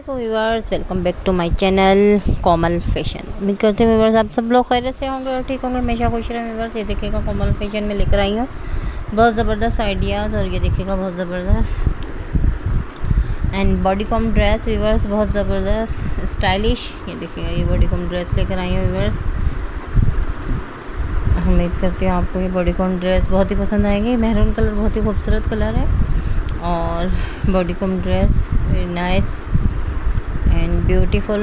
Aslam viewers welcome back to my channel Komal fashion उम्मीद करते हैं व्यूवर्स आप सब लोग खैर से होंगे और ठीक होंगे। हमेशा खुश रहें व्यूवर्स ये देखिएगा कोमल फ़ैशन में लेकर आई हूँ। बहुत ज़बरदस्त आइडियाज़ और ये देखिएगा, बहुत ज़बरदस्त। And bodycon dress viewers बहुत ज़बरदस्त। स्टाइलिश ये देखिएगा, ये बॉडी कॉम ड्रेस लेकर आई हूँ व्यूवर्स उम्मीद करती हूँ आपको ये बॉडी कॉम ड्रेस बहुत ही पसंद आएगी। मेहरून कलर बहुत ही खूबसूरत कलर है। और bodycon dress very nice and beautiful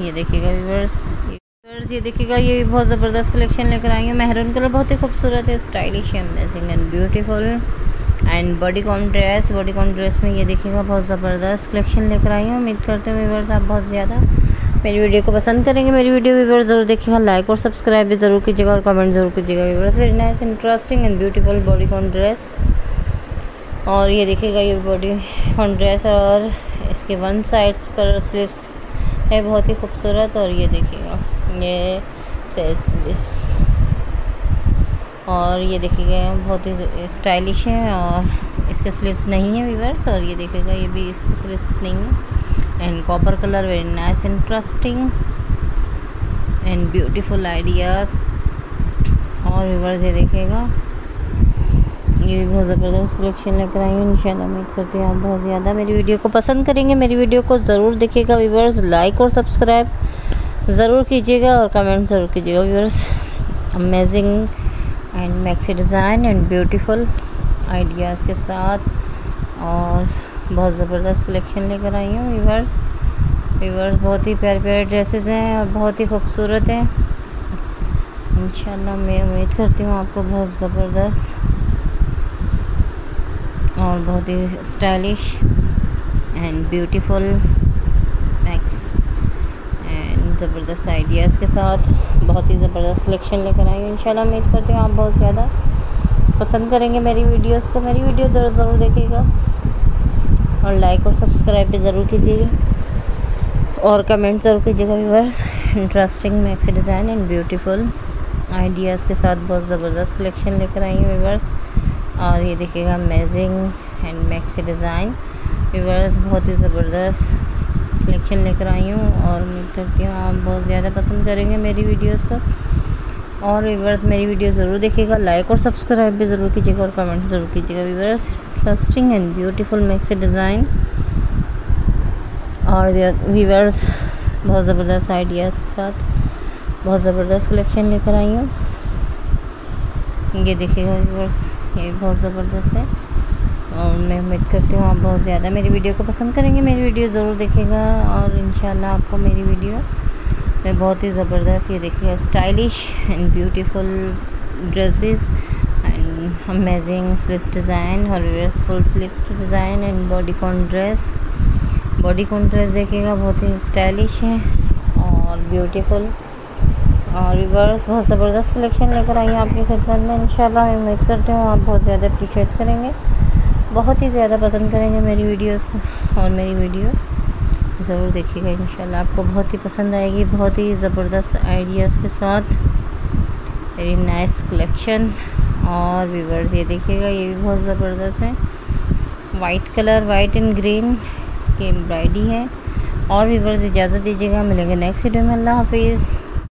ये देखिएगा व्यूवर्स व्यूवर्स ये देखिएगा, ये भी बहुत ज़बरदस्त कलेक्शन लेकर आई हूँ। मेहरून कलर बहुत ही खूबसूरत है stylish amazing and beautiful and bodycon dress bodycon dress में ये देखिएगा, बहुत ज़बरदस्त कलेक्शन लेकर आई हूँ। उम्मीद करते हैं व्यूवर्स आप बहुत ज़्यादा मेरी वीडियो को पसंद करेंगे। मेरी वीडियो व्यूवर्स ज़रूर देखिएगा लाइक और सब्सक्राइब भी ज़रूर कीजिएगा और कमेंट ज़रूर कीजिएगा। Viewers very nice interesting and beautiful bodycon dress और ये देखिएगा, ये बॉडी ड्रेस और इसके वन साइड पर स्लीव्स है, बहुत ही खूबसूरत और ये देखिएगा, ये स्लीव्स और ये देखिएगा, बहुत ही स्टाइलिश है और इसके स्लीव्स नहीं है वीवर्स और ये देखिएगा, ये भी इसके स्लीव्स नहीं है and copper colour very nice interesting and beautiful ideas और वीवर्स ये देखिएगा। ये बहुत ज़बरदस्त कलेक्शन लेकर आई हूँ। इंशाल्लाह उम्मीद करती हूँ आप बहुत ज़्यादा मेरी वीडियो को पसंद करेंगे। मेरी वीडियो को ज़रूर देखिएगा व्यूवर्स लाइक और सब्सक्राइब ज़रूर कीजिएगा और कमेंट ज़रूर कीजिएगा। Viewers amazing and maxi design and beautiful ideas के साथ और बहुत ज़बरदस्त कलेक्शन लेकर आई हूँ। व्यूवर्स व्यूवर्स बहुत ही प्यारे प्यारे ड्रेसेस हैं और बहुत ही खूबसूरत हैं। इंशाल्लाह मैं उम्मीद करती हूँ आपको बहुत ज़बरदस्त और बहुत ही stylish and beautiful max and ज़बरदस्त आइडियाज़ के साथ बहुत ही ज़बरदस्त कलेक्शन लेकर आई हूँ। इंशाल्लाह उम्मीद करती हूँ आप बहुत ज़्यादा पसंद करेंगे मेरी वीडियोस को। मेरी वीडियो ज़रूर ज़रूर देखिएगा और लाइक और सब्सक्राइब भी ज़रूर कीजिएगा। और कमेंट ज़रूर कीजिएगा viewers interesting maxi design and beautiful ideas के साथ बहुत ज़बरदस्त कलेक्शन लेकर आई हूँ व्यूवर्स और ये देखिएगा amazing and maxi design viewers बहुत ही ज़बरदस्त कलेक्शन लेकर आई हूँ और उम्मीद करती हूँ आप बहुत ज़्यादा पसंद करेंगे मेरी वीडियोस को। और व्यूवर्स मेरी वीडियो ज़रूर देखिएगा। लाइक और सब्सक्राइब भी ज़रूर कीजिएगा और कमेंट ज़रूर कीजिएगा। Viewers interesting and beautiful maxi design और व्यूवर्स बहुत ज़बरदस्त आइडियाज़ के साथ, बहुत ज़बरदस्त कलेक्शन लेकर आई हूँ। ये देखिएगा व्यूवर्स ये बहुत ज़बरदस्त है। और मैं उम्मीद करती हूँ आप बहुत ज़्यादा मेरी वीडियो को पसंद करेंगे, मेरी वीडियो ज़रूर देखेगा और इन आपको मेरी वीडियो में बहुत ही ज़बरदस्त, ये देखिएगा stylish and beautiful dresses and amazing slip design और full slip design and bodycon dress bodycon dress देखिएगा, बहुत ही स्टाइलिश है और ब्यूटीफुल और रिवर्स बहुत ज़बरदस्त कलेक्शन लेकर आई हैं आपकी खिदमत में। इंशाल्लाह मैं उम्मीद करती हूँ आप बहुत ज़्यादा अप्रिशिएट करेंगे। बहुत ही ज़्यादा पसंद करेंगे मेरी वीडियोस को। और मेरी वीडियो ज़रूर देखिएगा, इंशाल्लाह आपको बहुत ही पसंद आएगी। बहुत ही ज़बरदस्त आइडियाज़ के साथ। वेरी नाइस कलेक्शन और व्यूवर्स ये देखिएगा, ये भी बहुत ज़बरदस्त है। White colour white and green की एम्ब्रॉयडी है। और व्यूवर्स इजाज़त दीजिएगा, मिलेंगे नेक्स्ट वीडियो में। अल्लाह हाफिज़।